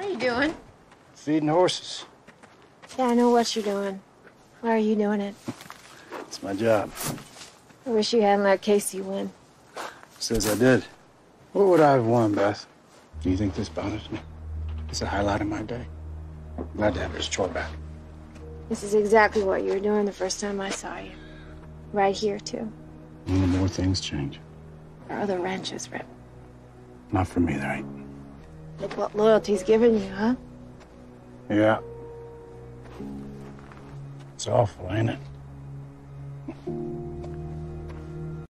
What are you doing? Feeding horses. Yeah, I know what you're doing. Why are you doing it? It's my job. I wish you hadn't let Kayce win. Says I did. What would I have won, Beth? Do you think this bothers me? It's a highlight of my day. Glad to have this chore back. This is exactly what you were doing the first time I saw you. Right here, too. And the more things change. There are other wrenches, Rip. Not for me, there ain't. Look what loyalty's given you, huh? Yeah. It's awful, ain't it?